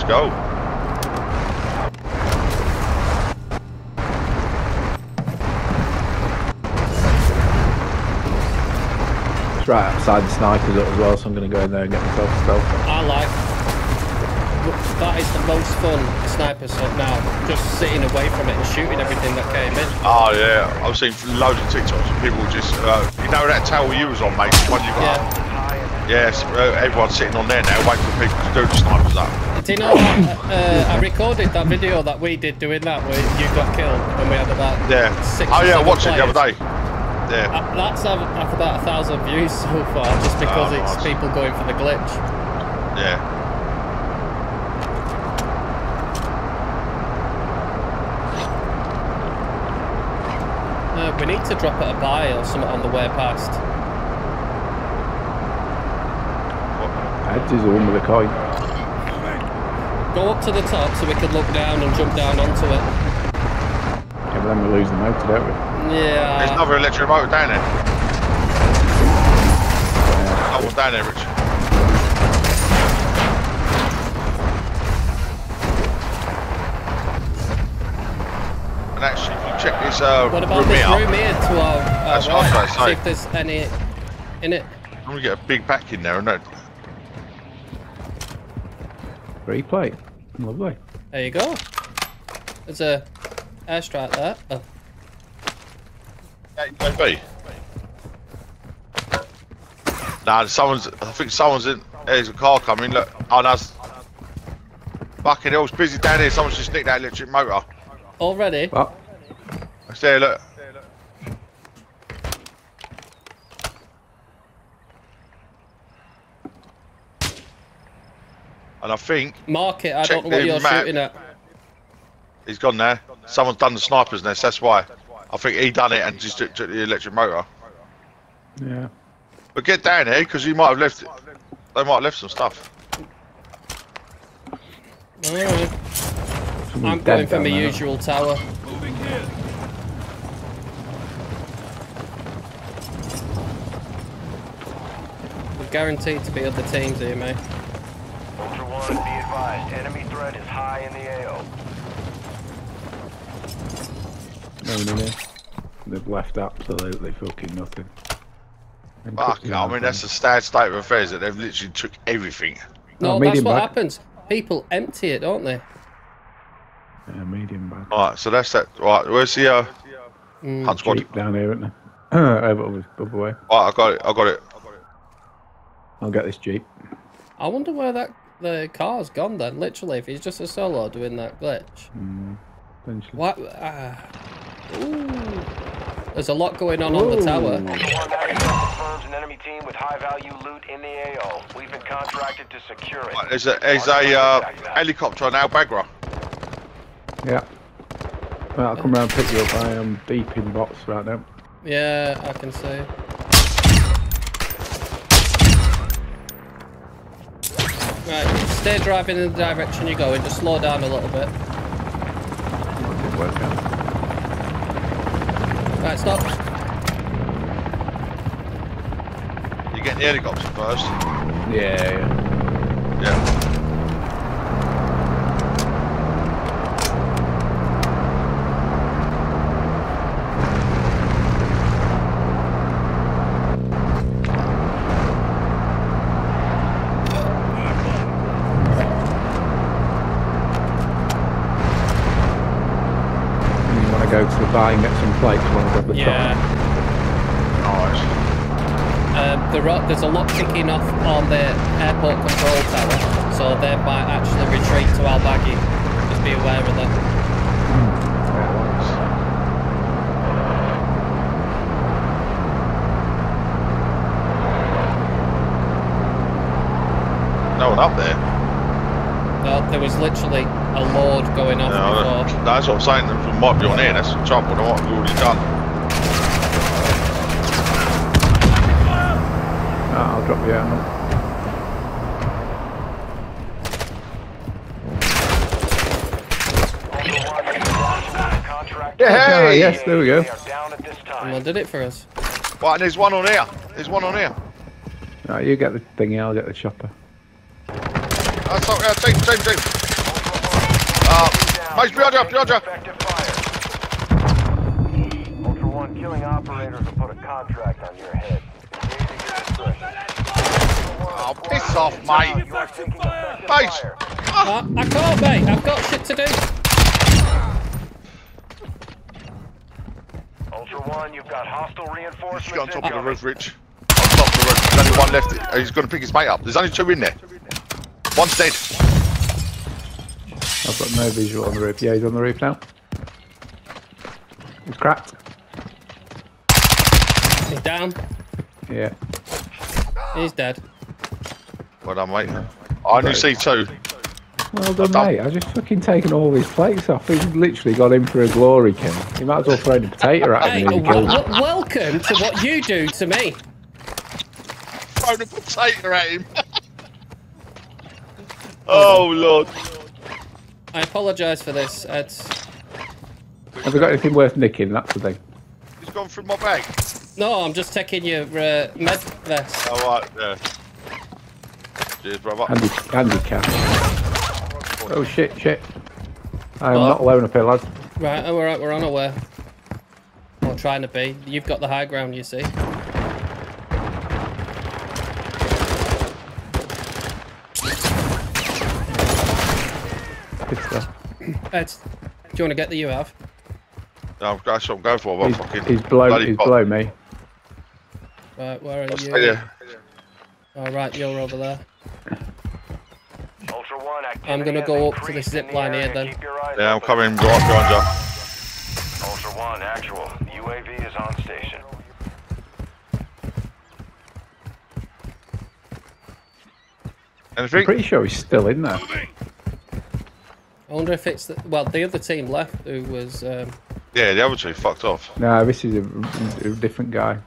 let's go. It's right outside the snipers up as well, so I'm going to go in there and get myself a stealth. I like. That is the most fun sniper shot now. Just sitting away from it and shooting everything that came in. Oh yeah, I've seen loads of TikToks of people just, uh, you know that tower you was on, mate. the One you got. Yeah. Yes, uh, everyone's sitting on there now, waiting for people to do the snipers up. Do you know that? Uh, I recorded that video that we did doing that where you got killed when we had about Yeah. six oh yeah, I seven watched it the other day. Yeah. Uh, That's have, have about a thousand views so far, just because Oh, it's nice. people going for the glitch. Yeah. Uh, we need to drop at a buy or something on the way past. Heads is the one with a coin. Go up to the top so we can look down and jump down onto it. Yeah, but then we lose the motor, don't we? Yeah. There's another electric motor down there. That one down there, Rich. And actually, if you check this uh, What about room this here, room here to our, our That's what I was right? See if there's any in it. I'm gonna get a big pack in there, and that. Free plate. Lovely. There you go. There's a airstrike there. Oh, Maybe. Nah, someone's. I think someone's in. There's a car coming. Look. Oh, no. Fucking hell, it's busy down here. Someone's just nicked that electric motor. already? What? It's there, look. And I think Mark it. I don't know what you're map. shooting at. he's gone there. Someone's done the sniper's nest, that's why. I think he done it and just took, took the electric motor. Yeah. But get down here, because you might have left They might have left some stuff. Alright. I'm going for down my there. usual tower. We're guaranteed to be other teams here, mate. Ultra One, be advised, enemy threat is high in the AO. No one in here. They've left absolutely fucking nothing. And Fuck, I mean, that's a sad state of affairs that they've literally took everything. No, Oh, that's what bag. happens. People empty it, don't they? Yeah, medium bag. Right, so that's that. Right, where's the uh, Mm. hunt squad? Jeep down here, isn't there? Over, over, over way. Right, I got it. I got it. I'll get this Jeep. I wonder where that the car's gone then. Literally, if he's just a solo doing that glitch. Mm, What? Ooh. There's a lot going on on the tower. Ultra One, that intel confirms an enemy team with high value loot in the AO. We've been contracted to secure it. There's a there's a uh, helicopter on Al Bagra. Yeah. Well, I'll come round and pick you up. I am deep in bots right now. Yeah, I can see. Right, stay driving in the direction you're going. Just slow down a little bit. That didn't work out. Right, stop. You get the helicopter first. Yeah, yeah. Yeah. And you want to go to the bar and get some plates when I grab the Yeah. Nice. Um, there are, there's a lot kicking off on the airport control tower, so they might actually retreat to Al Bagra. Just be aware of that. No one up there. No, there was literally a load going off No, before. that's what I'm saying. There might be on here. That's the trouble. They might have already done. Ah, I'll drop you out now. Ultra One, you've lost contract. Yeah, Ah, hey! yes, there we go. They are down at this time. Someone did it for us. Right, and there's one on here. There's one on here. Right, you get the thingy, I'll get the chopper. That's not, uh, team, team, team. Mate, behind you, behind you. Effective fire. Ultra One, killing operators will put a contract on your head. Engage at your discretion. Oh, piss off, mate. You are Mate. fire. Ah. I, I can't, mate. I've got shit to do. Ultra One, you've got hostile Just reinforcements get on top of the roof, Rich. On top of the roof. There's only one left. He's going to pick his mate up. There's only two in there. One's dead. I've got no visual on the roof. Yeah, he's on the roof now. He's cracked. He's down. Yeah. He's dead. Well done, mate. I only Right. see two. Well done, done. mate. I've just fucking taken all these plates off. He's literally got in for a glory kill. He might as well throw a potato at Hey, him and he w- him. welcome to what you do to me. Throw a potato at him. oh, Lord. I apologise for this, Ed. Have we got anything worth nicking? That's the thing. He's gone through my bag. No, I'm just taking your uh, med vest. All right, yeah. Cheers, brother. Handy, handy cash. Oh shit, shit. I am What? not alone up here, lad. Right, oh, we're, we're on our way. Or trying to be. You've got the high ground, you see. Good stuff. Ed, do you want to get the you have? No, that's what I'm going for. Well, He's, fucking he's below, he's pot. below me. Right, where are I'll you? stay there. All right, you're over there. Ultra One, I'm gonna go up to the zip line area. here then. Keep your eyes Yeah, I'm open. coming right behind you. Ultra One, actual. UAV is on station. Anything? Pretty sure he's still in there. I wonder if it's the, well, the other team left who was um, Yeah, the other two fucked off. No, this is a, a different guy.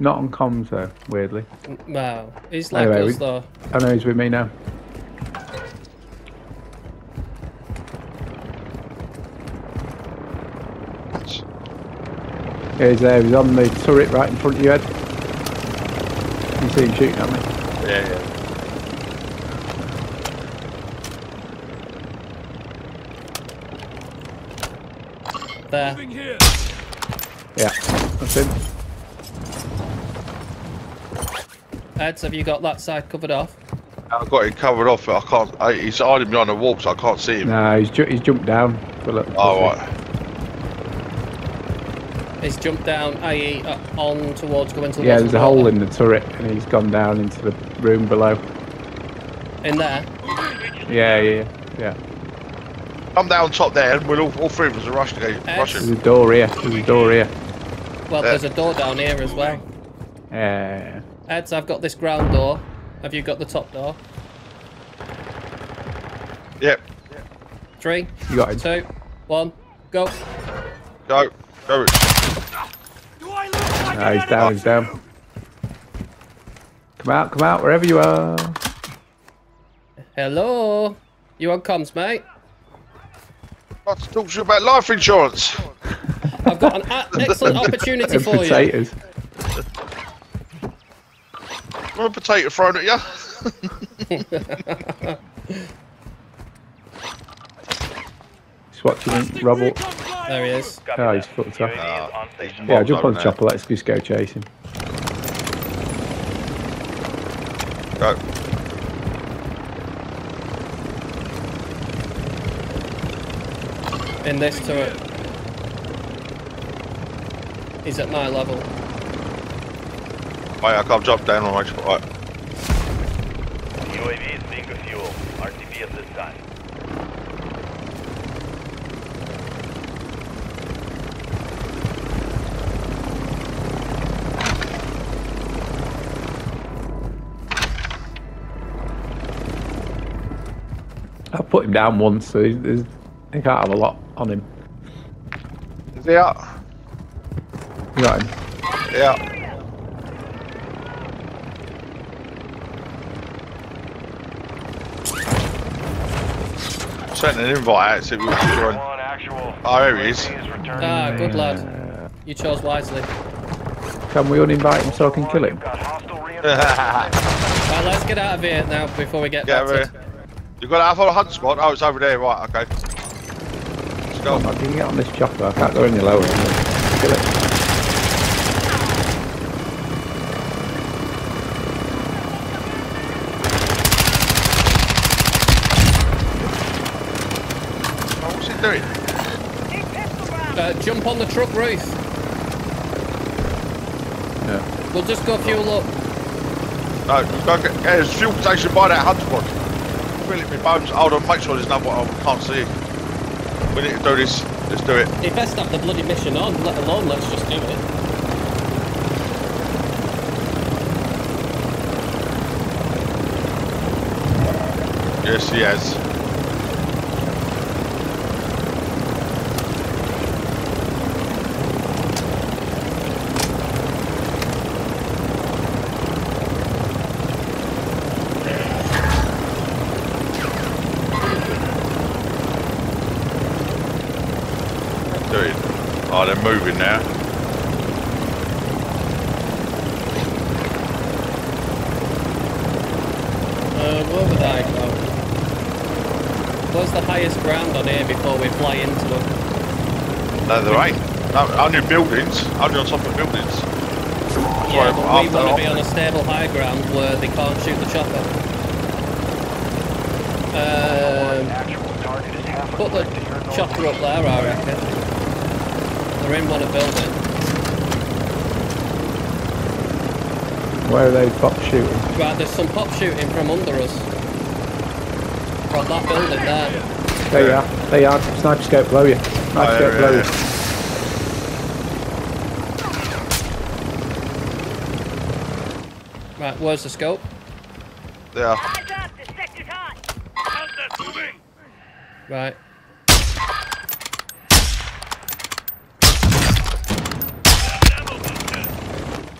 Not on comms though, weirdly. Wow, he's like Anyway, us we- though. I know he's with me now. Yeah, he's there. He's on the turret right in front of you, Ed. You see him shooting at me. Yeah, yeah. There. Yeah, that's him. Eds, have you got that side covered off? I've got it covered off, but I can't. I, he's hiding behind the wall, so I can't see him. Nah, he's, ju- he's jumped down. For Oh, right. He's jumped down, i.e., uh, on towards going towards. Yeah, the there's a hole in the turret, and he's gone down into the room below. in there. Yeah, yeah, yeah. Come down top there, and we'll all, all three of us are rush to go. Rush There's a door here. There's a door here. Well, Yeah. there's a door down here as well. Yeah. Ed, I've got this ground door. Have you got the top door? Yep. Three, You got him. two, one, go. Go. Go, Rich. Ah, he's down, he's down. Come out, come out, wherever you are. Hello. You on comms, mate? I'd like to talk to you about life insurance. I've got an excellent opportunity And for you. potatoes. Want a potato thrown at you? Just watching him, Robert. There he is. Oh, he's fucked up. UAV is. Yeah, jump on the there. chopper, let's just go chasing. Go. In this turret. He's at my level. Wait, I can't drop down on my spot. Right. UAV is being refueled. RTB at this time. I put him down once, so he's, there's, he can't have a lot on him. Is he out? You got him. Yeah. Sent an invite out, see if we can join. One actual. Oh, there he is. Ah, good lad. You chose wisely. Can we uninvite him so I can kill him? You've got hostile reinforcements. Right, let's get out of here now before we get Get over battered. here. You got Alpha Hunt Squad? Oh, it's over there. Right, okay. Go. Come on, I can get on this chopper. I can't go any lower. Kill it. Oh, what's it doing? Uh, jump on the truck roof. Yeah. We'll just go fuel up. No, we've got to get, yeah, there's a fuel station by that hunter squad. Filling me bones. Hold on, make sure there's no one. I can't see it. We need to do this. Let's do it. He best have the bloody mission on, let alone let's just do it. Yes, he has. Doing. Oh, they're moving now. Uh, where would I go? Where's the highest ground on here before we fly into them? No, there ain't. No, only buildings. Only on top of buildings. Yeah, but we want to be on a stable high ground where they can't shoot the chopper. Um, Actual target is half a put the click to your chopper up there, I reckon. They're in one of building. Where are they pop shooting? Right, there's some pop shooting from under us. From that building there. There you are. There you are. Sniper scope below you. Sniper Oh, scope yeah, below yeah, you. Right, where's the scope? There. Eyes up, the sector's hot. Right.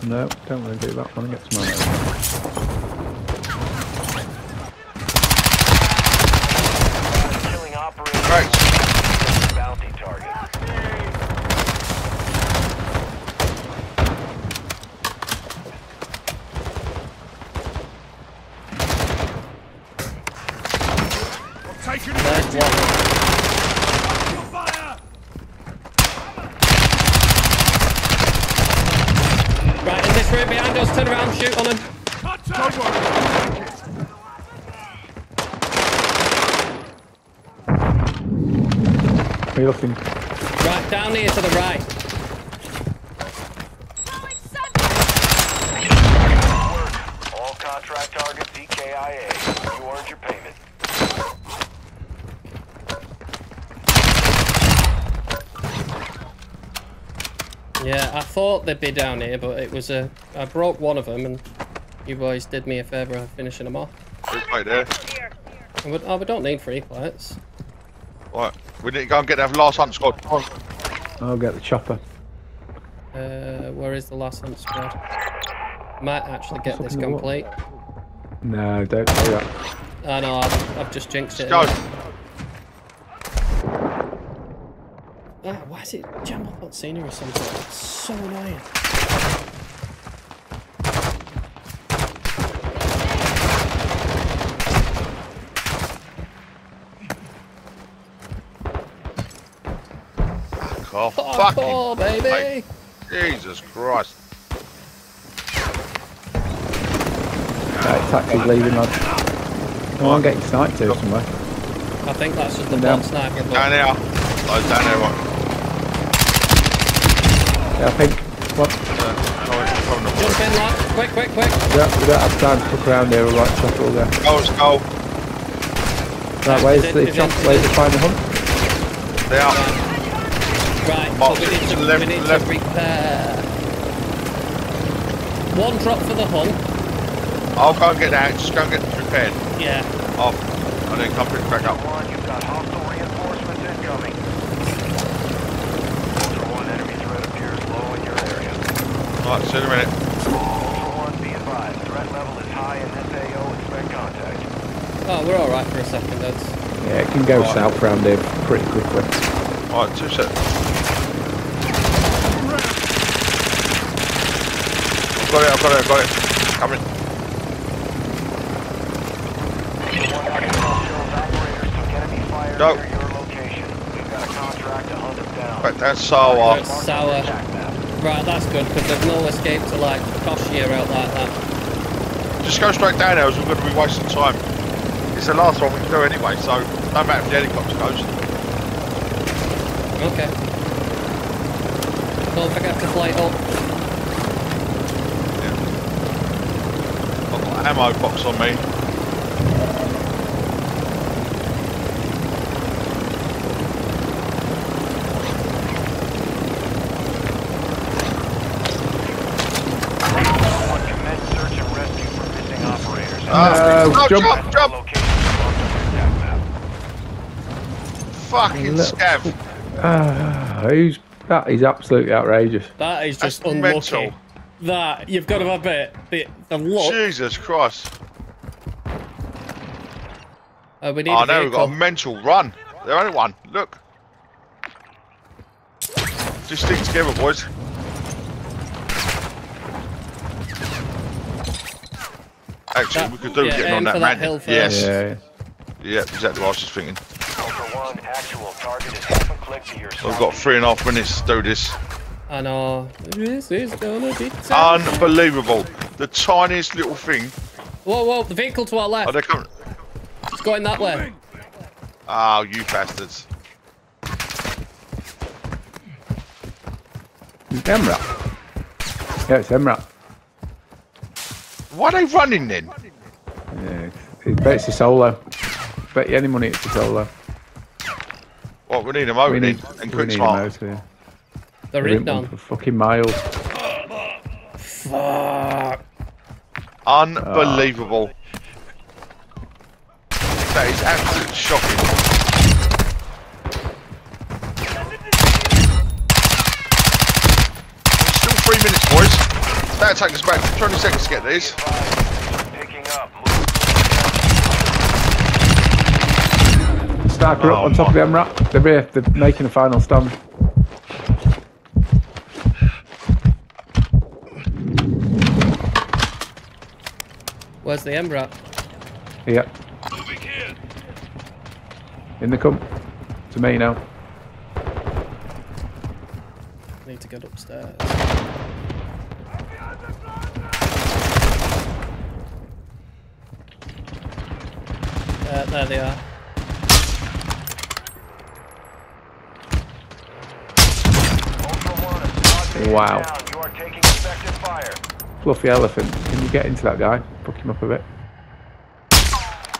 No, don't want to do that one. Get some ammo. Killing operators. Right. Bounty target. There's one. Right, in this room behind us, turn around, shoot on him. Are you looking? Right, down here to the right. All contract targets EKIA. You earned your payment. Yeah, I thought they'd be down here, but it was a. I broke one of them, and you boys did me a favour of finishing them off. It's right there. Here. And we, oh, we don't need free plates. Right. We need to go and get that last hunt squad. I'll get the chopper. Uh, where is the last hunt squad? Might actually get this Something complete. No, don't do that. I know, I've, I've just jinxed it. Go. Ah, why is it jam up on scenery sometimes? It's so annoying. Oh, fuck off. Oh, Fucking. oh, baby! Hey, Jesus Christ. Right, taxi's leaving, lad. Come on, get your sniped here somewhere. I think that's just the Down. bot sniper. Down But there. Oh, down there. What? Yeah, I think. What? From jump in, lad! Quick, quick, quick! Yeah, we don't have time to look around here. We'll right chopper all there. Go, let's go. Right, where's Is the is it- chopper? is Where's it- the final hunt? There. Right, Box but we need to, left- we need left. to repair. One drop for the hull. I'll go and get that. Just go and get repaired. Yeah. Off. And then come pick it back up. One, you've got hostile reinforcements incoming. Ultra One, enemy threat appears low in your area. Right, see you in a minute. Ultra One, be advised. Threat level is high in this AO. Expect contact. Oh, we're alright for a second, that's... Yeah, it can go Right. south round here pretty quickly. Right, two sets. I've got it, I've got it, I've got it. Coming. Ultra One, shows operators took enemy fire Go. near your location. We've got a contract Back down sour. It's sour. Right, that's good because there's no escape to like Koshia out like that. Just go straight down there, as we're going to be wasting time. It's the last one we can do anyway, so no matter if the helicopter goes. Okay. Don't forget to fly up. I've got an ammo box on me. One commence search and rescue for missing operators. Ah, oh, jump. jump, jump! Location marked on your attack map. Fucking Little- scav. Ah, who's that? Is absolutely outrageous. That is just That's unlucky. mental. That you've got to admit the the look. Jesus Christ. Uh, we need Oh, a now we've got a mental run. There only one. Look. Just stick together, boys. Actually, That- we could do yeah, getting on for that that man. hill first. Yes. Yeah. Yeah, exactly what I was just thinking. One, actual target is half a click to your We've got three and a half minutes to do this. I know. This is gonna be tough. Unbelievable. The tiniest little thing. Whoa, whoa! The vehicle to our Oh, left. they come. It's going that way. Oh, you bastards. It's Emrat. Yeah, it's Emrat. Why are they running then? Yeah, it's, it, bet it's a solo. Bet you any money it's a solo. What, we need a over We then. need, And we quick need smart. them out here. They're in in one down. for fucking miles. Fuck. Unbelievable. That is absolutely shocking. Still three minutes, boys. That'll take us back 20 seconds to get these. Picking up. Starker Oh, up on top of oh the Emrat. They're here. They're making a final stand. Where's the Emrat? Here. In the come. To me now. Need to get upstairs. Uh, there they are. Ultra One, a squad mate is Wow. down. You are taking effective fire. Fluffy elephant. Can you get into that guy? Fuck him up a bit.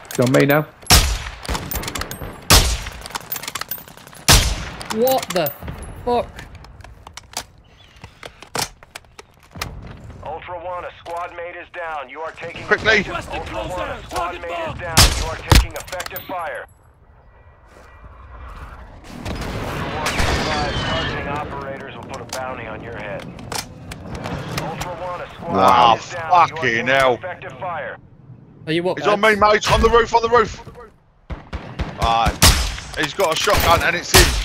It's on me now. What the fuck? Ultra One, a squad mate is down. You are taking Quickly. Ultra One, a squad mate is down. You are taking effective fire. Ultra One, be advised, targeting operators will put a bounty on your head. Ultra One, a squad Wow, mate is down. You are fucking hell. effective fire. Are you up? He's on me, mate. On the roof, on the roof. Alright. He's got a shotgun and it's him.